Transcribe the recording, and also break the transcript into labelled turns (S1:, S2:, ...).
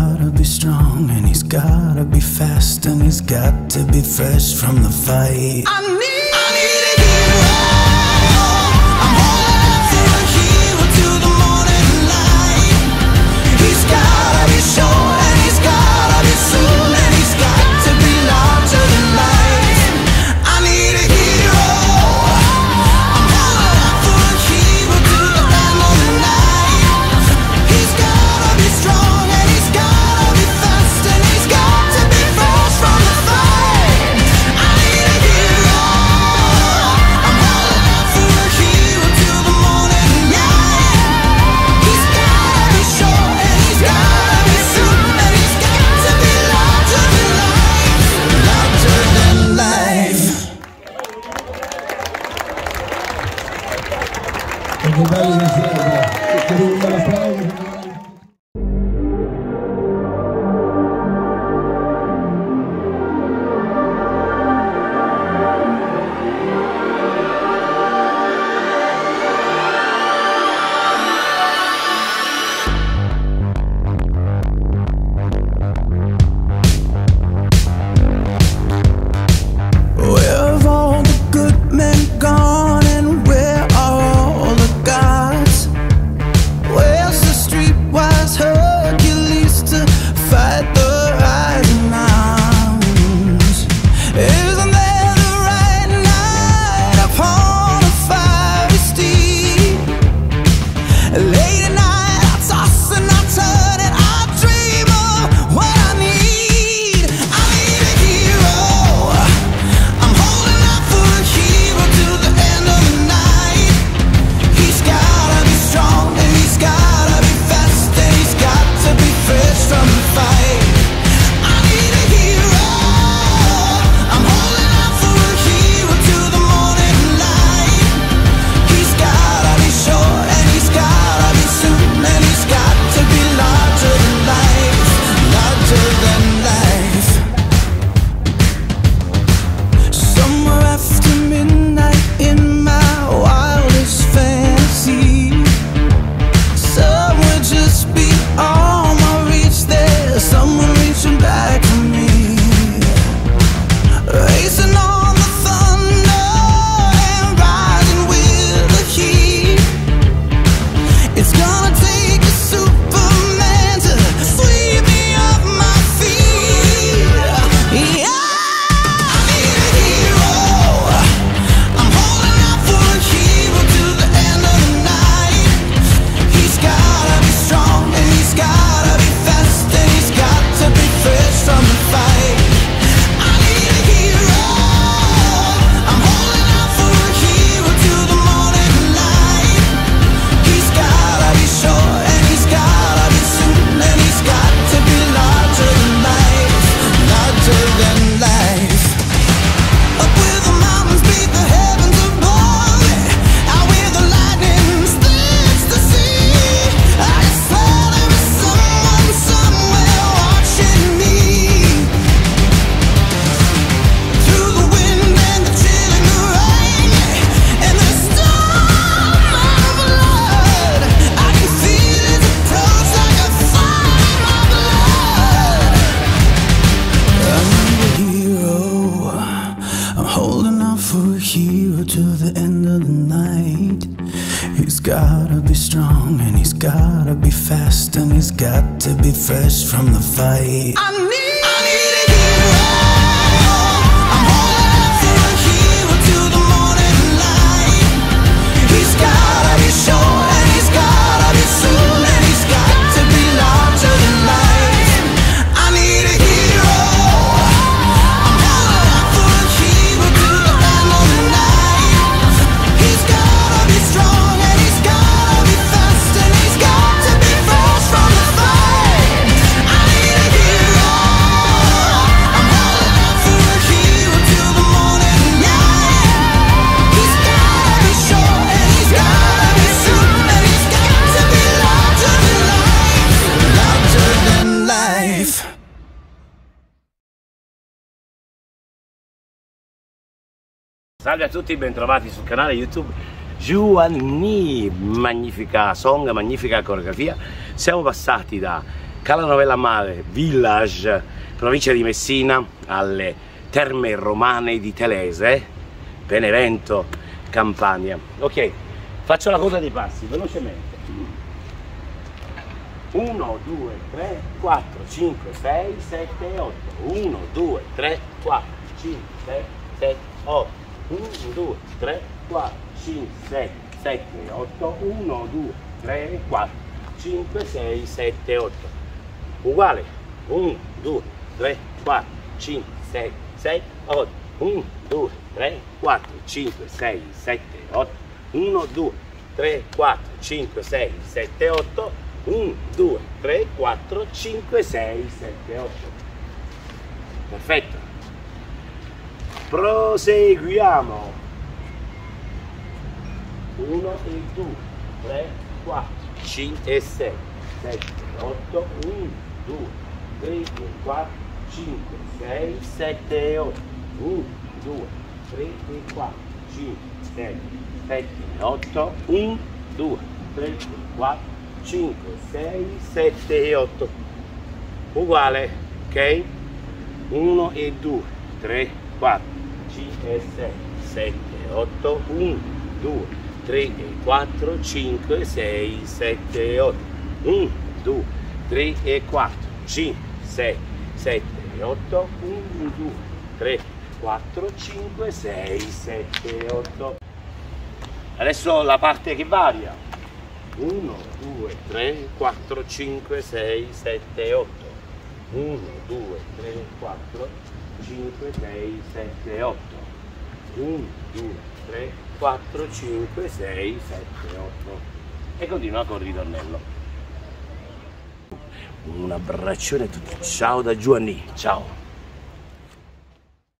S1: gotta be strong and he's gotta be fast and he's got to be fresh from the fight. I need hero the end of the night. He's gotta be strong and he's gotta be fast and he's got to be fresh from the fight. I need
S2: Salve a tutti, bentrovati sul canale YouTube Giovanni, magnifica song, magnifica coreografia. Siamo passati da Calanovella Mare Village, provincia di Messina, alle Terme Romane di Telese, Benevento, Campania. Ok, faccio la cosa dei passi, velocemente. 1, 2, 3, 4, 5, 6, 7, 8. 1, 2, 3, 4, 5, 6, 7, 8. 1, 2, 3, 4, 5, 6, 7, 8. 1, 2, 3, 4, 5, 6, 7, 8. Uguale. 1, 2, 3, 4, 5, 6, 6, 8. 1, 2, 3, 4, 5, 6, 7, 8. 1, 2, 3, 4, 5, 6, 7, 8. 1, 2, 3, 4, 5, 6, 7, 8. Perfetto. Proseguiamo. 1 e 2, 3, 4, 5 e 6, 7, 8, 1, 2, 3, 4, 5, 6, 7 e 8. 1, 2, 3 e 4, 5, 6, 7 e 8. 1, 2, 3, 4, 5, 6, 7 e 8. Uguale, ok? 1 e 2, 3, 4, 5 e 6, 7, 8, 1, 2, 3 e 4, 5, 6, 7 e 8. 1, 2, 3 e 4, 5, 6, 7 e 8. 1, 2, 3, 4, 5, 6, 7 e 8. Adesso la parte che varia. 1, 2, 3, 4, 5, 6, 7, 8. 1, 2, 3, 4, 5, 6, 7, 8. 1, 2, 3, 4, 5, 6, 7, 8. E continua col ritornello. Un abbraccione a tutti. Ciao da Giovanni. Ciao.